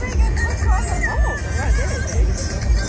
Oh, right there.